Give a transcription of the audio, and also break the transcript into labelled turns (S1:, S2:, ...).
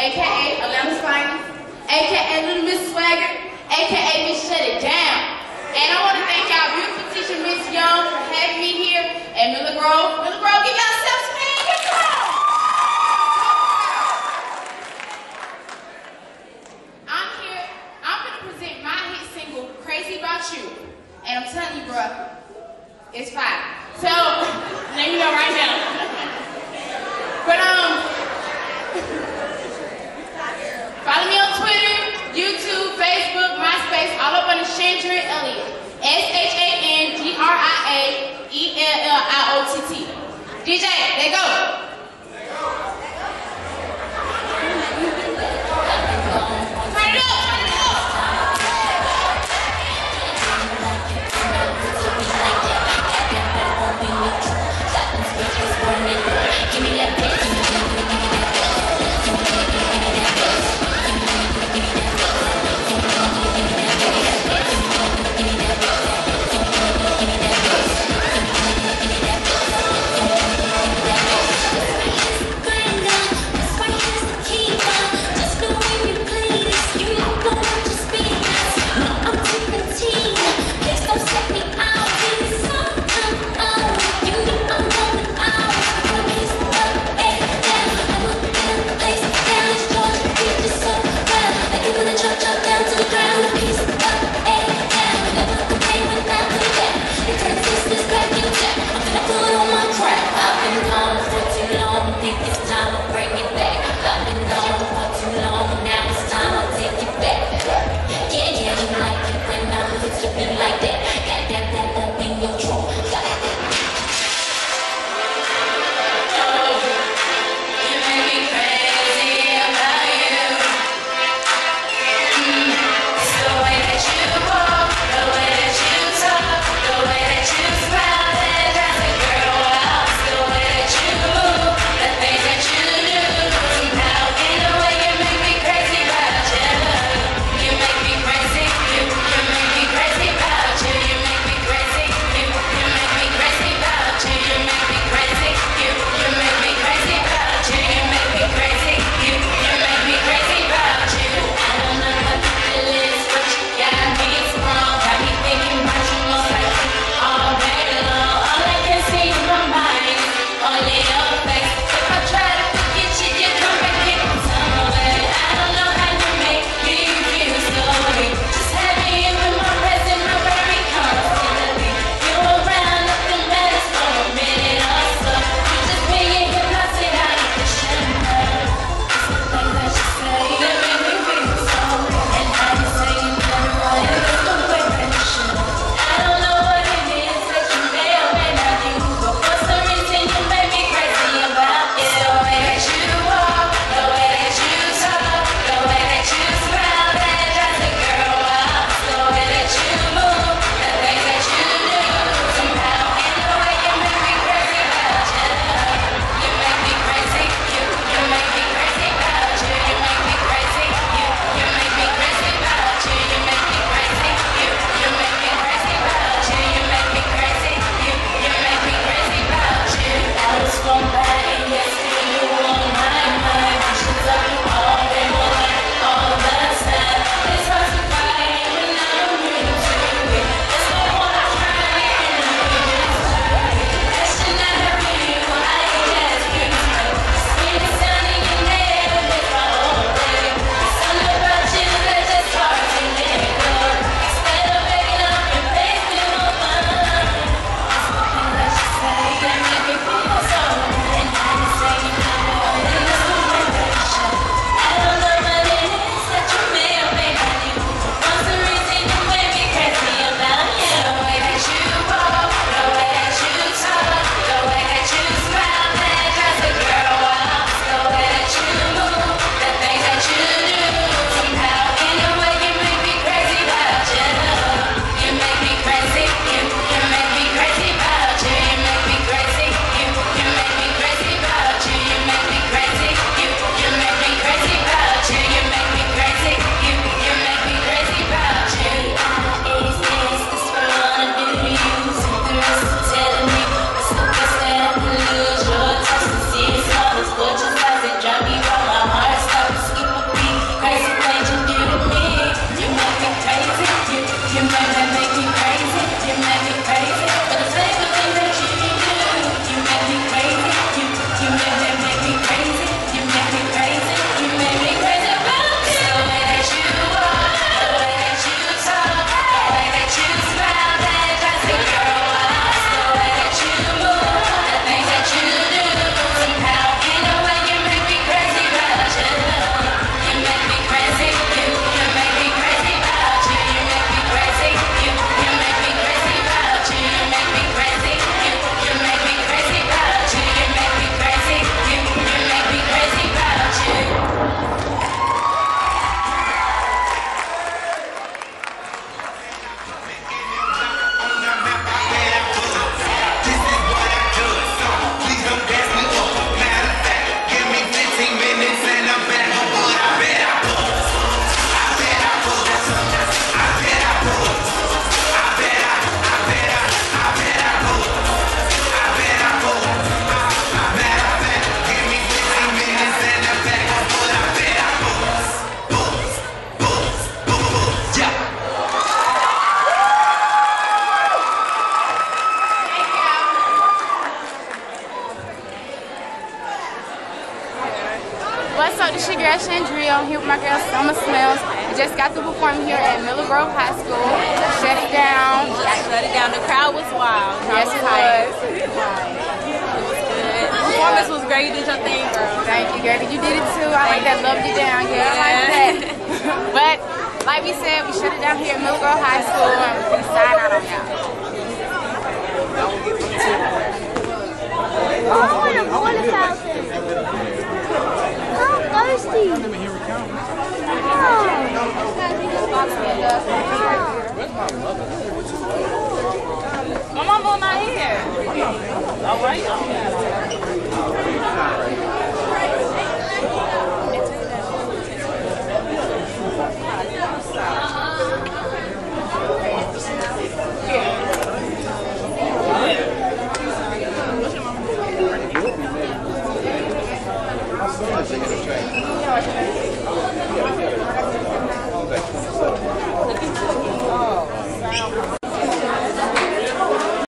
S1: aka Atlanta's finest, aka Little Miss Swagger, aka Miss Shut It Down. And I want to thank y'all beautiful teacher, Miss Young, for having me here at Miller Grove. Miller Grove, give yourself some hands. Get on. I'm here. I'm gonna present my hit single, "Crazy About You," and I'm telling you, bruh, it's fire. So let me know right now. But um,
S2: es
S1: What's up? This your girl Shandria. I'm here with my girl Salma Slims. I just got through performing here at Miller Grove High School. Shut it down.
S3: Shut it down. The crowd was wild.
S1: Yes, it was.
S3: It was good. The performance was great. You did your thing, girl.
S1: Thank you, girl. You did it too. I like that. Loved you down, girl. I like that. but like we said, we shut it down here at Miller Grove High School, and we sign out on y'all.
S4: Oh, I'm thirsty.
S3: My mama not here.